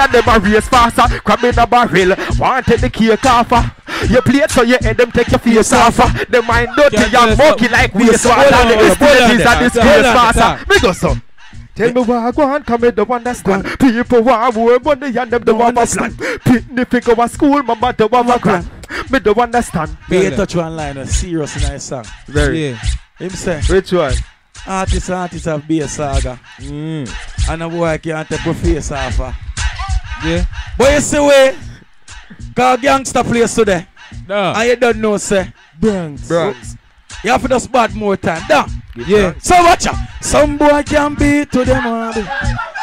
and them a race faster. Crab in a barrel, want take the cake off. You play it so you end them take your face off. Them mind dirty and monkey like we on, swallow. hold on, And the hold on, hold on and the Hold on skills there, faster. Me go some. Tell me what I go on, come me don't understand. People want more money and them don't a plan. Pitney figure a school, mama don't have a grand. Me don't understand. Pay a touch one line, a serious his song. Very. Yeah. Him say, Which one? artists artists have be a saga. Mm. And a boy can't take a face off. Yeah. But you see way, cause gangster place today. Nah. And you don't know, sir. Bronx. Bronx. you have to just bad more time. Down. Yeah. So watch out. Some boy can be to them all.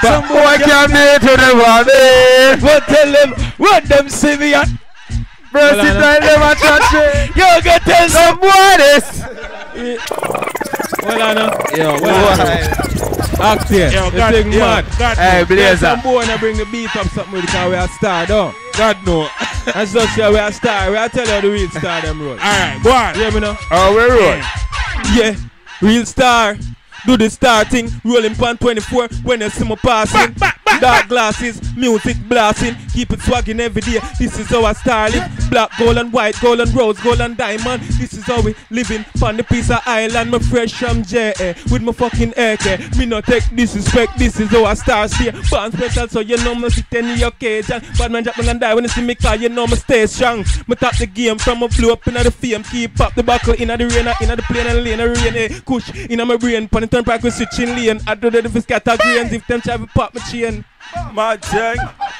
Some Boy can't be to the one. What tell them, what them see me and Versatile never touch it. you get tell some Some boy this. Well, I know. Yo, Well, boy. Act here. Yo, The God, thing yo, mad. God, Hey, Blazer. some boy and bring the beat up something with because we are star, though. God no. That's just say we are star. We are tell you the real star them road. Alright, go on. You hear me now? Oh, we roll. Yeah, real star. Do the star thing, rolling pan 24 when you see me passing. Dark glasses, music blasting, keep it swagging every day. This is our star live. Black, gold and white, gold and rose, gold and diamond. This is how we living on the piece of island. my fresh from JA with my fucking AK. Me no take disrespect, this is our star stay. Born special, so you know me sit cage. And bad man me and die when you see me call, you know me stay strong. Me top the game from a blow up in the fame. Keep up the buckle in the rain, in the plane and lane, the rain. Eh. Kush in my brain, pon the turnpike we switching lane. I do that if it's scatter grains, if them try to pop my chain. Mad thing.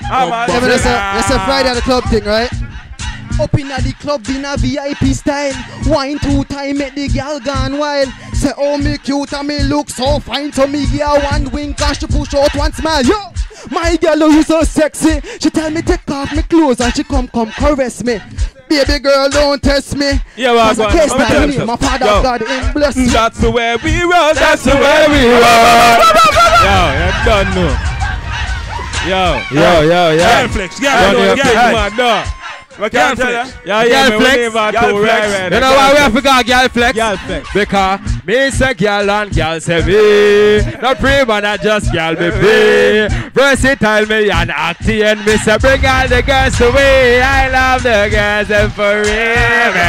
I'm oh, a Yeah, that's a, that's a Friday at the club thing, right? Up in the club in a VIP style. Wine two time, make the girl gone wild. Say, oh, me cute and me look so fine. So me give one wink and she push out one smile. Yo! My girl, oh, you so sexy. She tell me take off my clothes and she come, come caress me. Baby girl, don't test me. Yeah, well, Cause I on. case Let me that me, my father Yo. God in bless me. That's the way we roll, that's the way we roll. Yo, you done know. Yo, Yo, yo, yo. Girl flex, girl I know you flex, think no. What can I tell you? Yeah, yeah, Girl flex, girl flex. You know why we have to go girl flex? Girl flex. Because me say girl and girl say me Not free man I just girl be free Versatile me and acting and me say bring all the girls to me I love the girls and forever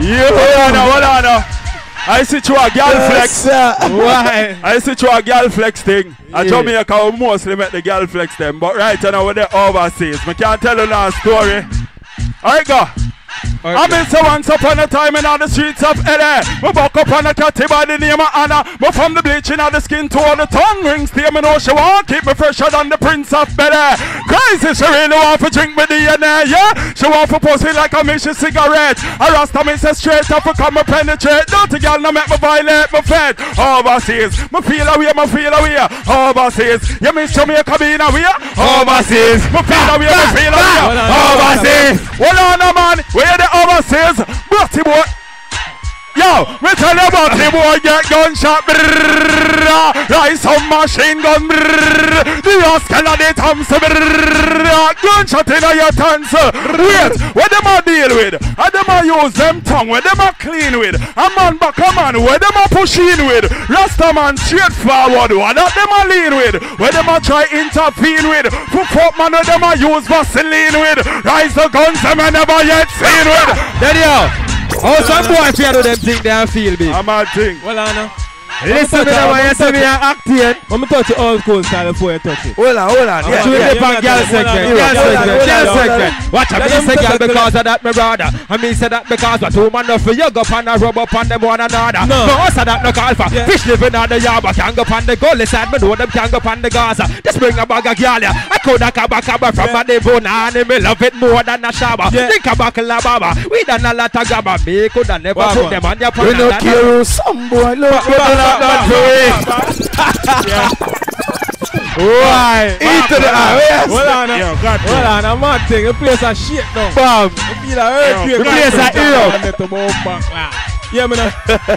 You hold on hold on. I see you a girl flex. Why? I see you a girl flex thing. A Yeah. Jamaica we mostly make the girl flex them. But right now with the overseas, I can't tell you now story. Alright go. I been so once upon a time in all the streets of LA. Me buck up on a catty by the name of Anna. Me from the bleaching of the skin to all the tongue rings. Stay me know she want keep me fresher than the prince of Bel Air. Crazy, she really want to drink me DNA, yeah. She want to pussy like a mission cigarette. A rasta me say straight up, come me penetrate. Dirty girl no make me violate my fed. Overseas, me feel away, me feel away. Overseas, you miss Jamaica being away. Overseas, me feel away, me feel away. Overseas, hold on, man. Where the overseas? Dirty boy. Yo, me tell you about the boy get gunshot, like some machine gun, the Oscar and the brrrr, gunshot in your hands. Wait, what them a deal with? And them a use them tongue, what them a clean with? A man back a man, where them a push in with? Rasta man straight forward, what that them a lean with? Where them a try intervene with? For fuck man, where them a use Vaseline with? Rise the guns, them a never yet seen with. Daddy yo. Oh, some boy fear do them think they feel big. I'm a thing. Well, I know. Listen to them when you see me acting. When me touch it old school style before you touch it. Hold on, hold on. Yeah, Should we yeah, dip on yeah, girl yeah, segment? yeah, Girl yeah, segment, yeah, girl yeah, segment. Watch out, Let me them say girl circle because of that, my brother. I mean say that because what woman know for you go pan and rub up on them one another. No. No, us of that no call for. Yeah. Fish living on the yard, but can go pan the gully side. Me know them can go pan the Gaza. Just bring a bag of girl yeah. I could a kaba kaba from Yeah. a devon and me love it more than a shabba. Yeah. Think about la baba. We done a lot of gabba. Me could have never Wow, put wow. them on your pan. We and no that- care who some boy look. Not not do it. Why? Eat the eye. Yes. Hold on, Yo. God, hold on, a mad thing. The place a shit now. Bam. I feel a earthquake. The place a hero. And let them all back. Yeah, know.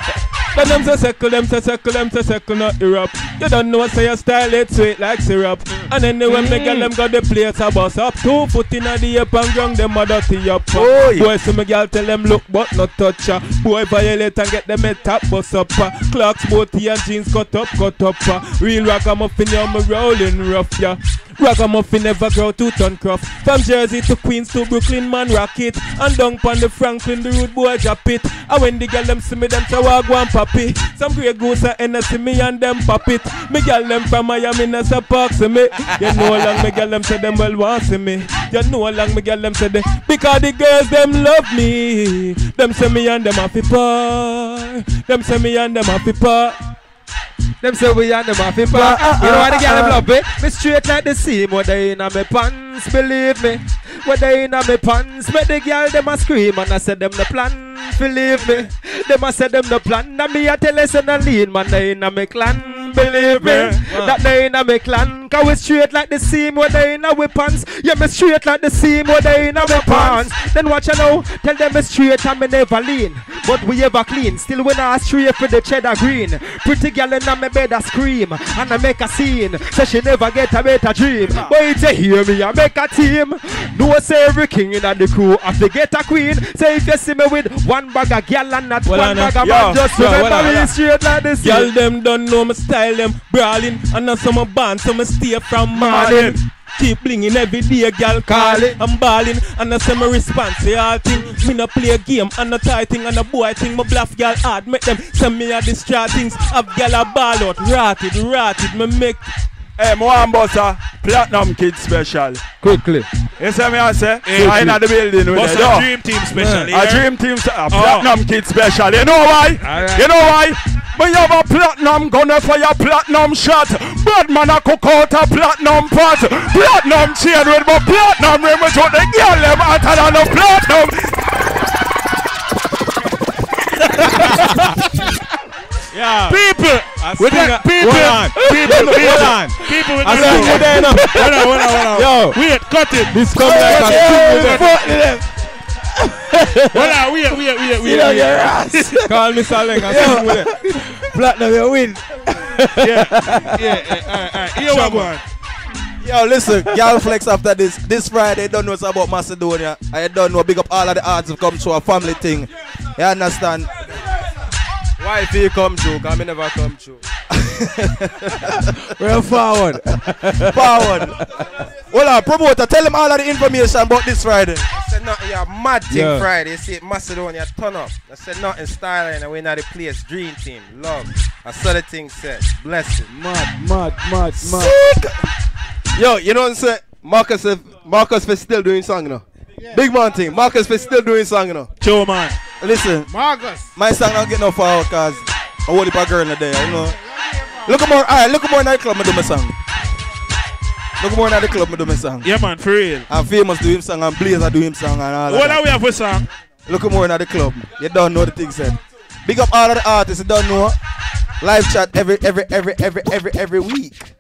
But them say circle, them say circle, them say circle, not Europe. You don't know, say your style, it's sweet like syrup. And anyway, me girl them got the place a bust up. Two foot in the air and ground them a dirty up. Oh, yeah. Boy, so me girl tell them look but not touch her. Boy violate and get them head top bust up. Uh. Clocks, booty and jeans cut up, cut up. Uh. Real ragamuffin, yeah, me rolling rough, yeah. Ragamuffin never grow to ton craft. From Jersey to Queens to Brooklyn, man rock it. And down pon the Franklin, the road boy drop it. And when the girl them see me, them say walk one papi. Some great goose and see me and them pop it. Me girl them from Miami, na say park see me. You know long me girl them say them well want see me. You know long me girl them say they because the girls them love me. Them say me and them happy par. Them say me and them happy par. Them say we and them off in bar. You know what the girl them ah. love me? Me straight like the seam what they in a me pants, believe me. What they in a me pants, make the girl them a scream and I said them the plan, believe me. Them a say them the plan, and me a tell us and a lean man they in a me clan, believe me. That they in a me clan, cause we straight like the seam what they in a we pants. Yeah, me straight like the seam what they in a me pants. Then watch you know, tell them me straight and me never lean, but we ever clean. Still when I straight for the cheddar green. Pretty girl in a me bed a scream and I make a scene. Say she never get a better dream. But you hear me, I make a team. No say every king in the crew have to get a queen. Say if you see me with one bag of girl and not Well, one bag of man, just yo, remember well, me straight like this. Girl, them don't know my style, them brawling. And now some band, so me stay from morning. Keep blinging every day, girl call it. I'm balling, and I say my response to all thing. Me no play a game, and no tight thing, and a boy thing. My bluff girl hard, make them send me a distraught things. Have girl a ball out, rotted, rotted. Me make Hey, me want bust platinum kid special. Quickly. You see me I say? I in the building with What's it. a oh. dream team special? A dream team, s- a oh. platinum kid special. You know why? Alright. You know why? You have a platinum gunner for your platinum shot, bad man a cook out a platinum pot, platinum chain with my platinum ring, which the girl them hotter than the platinum. yeah. People, with that, a- people, people, Hold people, on. people with the sing you there now. Hold on, hold on, hold on. Yo. Wait, cut it. This come like a sing with them. Hold on, wait, wait, wait, wait. wait. Call me Saleng and sing with them. Platinum, you win. Yeah, yeah, yeah. All right, all right. Here we go. Yo, listen, y'all flex after this. This Friday, don't know what's about Macedonia. I don't know. Big up all of the arts have come to a family thing. You understand? Why if he come true? Cause me never come true. We're forward. forward. Hold on, promoter, tell them all of the information about this Friday. I said nothing, yeah, mad thing Yeah. Friday. You see Macedonia turn up. I said nothing style and we in the place. Dream team, love. I saw the thing said. Blessing. Mad, mad, mad, mad. Yo, you know what I'm saying? Marcus, Marcus is still doing song, you know. Big man thing. Marcus is still doing song, you know. Joe, man. Listen, Marcus. my song don't get no far cause I hold up a girl in the day, you know. Look at more, alright, look at more in the club, me do my song. Look more in the club, me do my song. Yeah, man, for real. I'm famous do him song and Blazer do him song and all of What that. are we have for song? Look more in the club. You don't know the thing said. Eh? Big up all of the artists you don't know. Live chat every every every every every every week.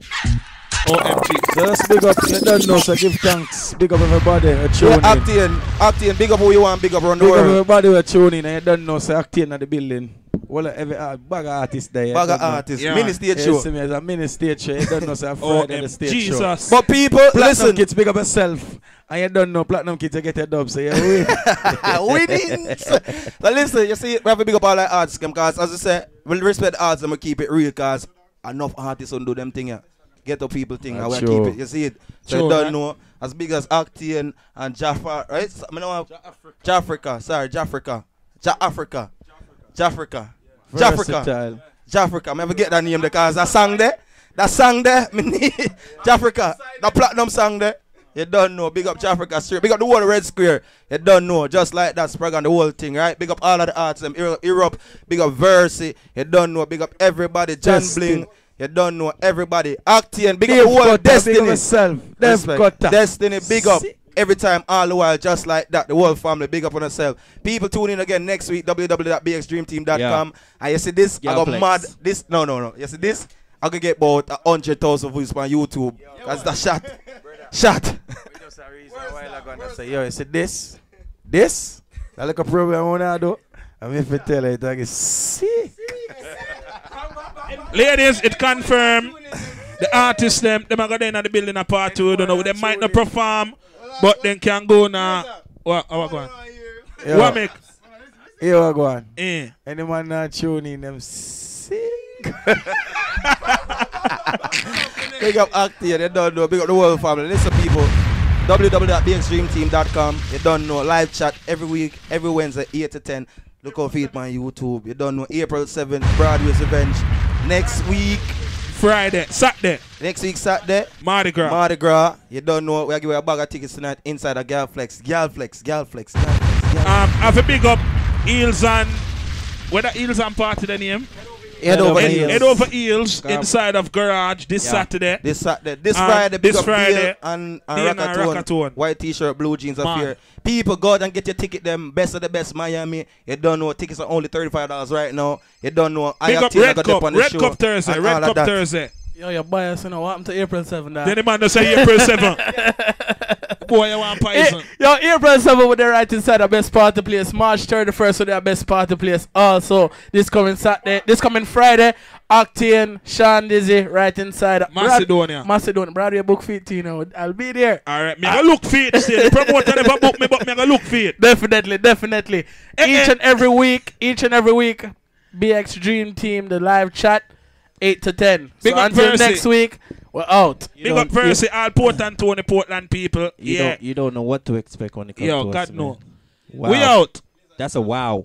OMG. Just big up, you don't know, so give thanks. Big up everybody, a Yeah, tune in. acting, acting, big up who you want, big up around the Big up world. everybody who tune in, and you don't know, so acting at the building. Well, every uh, bag of artists there. Bag of don't artists, Yeah, mini stage show. see me as a mini stage show. You don't know, so Friday the stage show. Jesus. But people, Platinum listen, Kids, big up yourself. And you don't know, Platinum Kids, you get a dub, so you win. winning. so listen, you see, we have to big up all the artists, because as I say, we respect the artists and we keep it real, because enough artists don't do them thing. Yeah. Get up people thing, and we keep it. You see it. So Sure, you don't man. know, as big as Actian and Jaffa, right? So, I know Jafrica, sorry, Jafrica. Ja Africa. Jafrica. Jafrica. Jafrica. I'm never get that name because that song there, that song there, me need Jafrica. That platinum song there. You don't know. Big up Jafrica Street. Big up the whole Red Square. You don't know. Just like that, Sprag on the whole thing, right? Big up all of the arts, them Euro- Europe. Big up Versi. You don't know. Big up everybody. John Destiny. Bling. You don't know everybody. Acting. Big up the whole Cutter, big up Destiny. yourself. Dave Respect. Cutter. Destiny, big up. Every time, all the while, just like that. The whole family, big up on herself. People tune in again next week, www.bxdreamteam.com. And you see this, I got Girlplex. mad. This, no, no, no. You see this? I could get about a hundred thousand views on YouTube. That's the shot. Shot. So, yo, you see this? This? That like a program I want to do. I'm if you tell you, it's sick. Ladies, it confirmed The artists them, them are going in the building a part two. Don't know. They might not perform, but then can go now. What? What go on? Yo, What make? Here we go on. Eh. Any man not tuning them sing. Big up Actia, they don't know. Big up the world family. Listen, people. www.bxdreamteam.com. You don't know. Live chat every week, every Wednesday, 8 to 10. Look out for it on YouTube. You don't know. April 7th, Broadway's Revenge. Next week, Friday, Saturday, next week, Saturday, Mardi Gras. Mardi Gras. You don't know. We're giving a bag of tickets tonight inside a Galflex. Galflex, Galflex, Galflex. Um, have a big up Eels and whether Eels and party the name. Head over Head, Eels. head over Eels Come. inside of Garage this Yeah. Saturday. This Saturday, this Um, Friday, big this Friday, and, and Dale and Rockatone. Rockatone. White t-shirt, blue jeans up here. People go out and get your ticket. Them best of the best Miami. You don't know tickets are only thirty five dollars right now. You don't know. I Big have up Tina Red got Cup, up on the Red show Cup Thursday, Red Cup. Thursday. Yo, your bias, you know, what happened to April 7th? Then the man just say April 7. Boy, want poison. Yo, April 7th with the right inside the best party place. March 31st with the best party place. Also, this coming Saturday, this coming Friday, Octane, Sean Dizzy, right inside. Macedonia. Brad- Macedonia. Broadway book feet, you know. I'll be there. All right, me I look for it. The promoter never book me, but me I look it. Definitely, definitely. Eh, each eh. and every week, each and every week, BX Dream Team, the live chat, 8 to 10. Big so until Percy. next week, we're out. Big up Percy, all Portland, Tony, Portland people. You yeah. don't you don't know what to expect when it comes Yo, to God us, man. no. Wow. We out. That's a wow.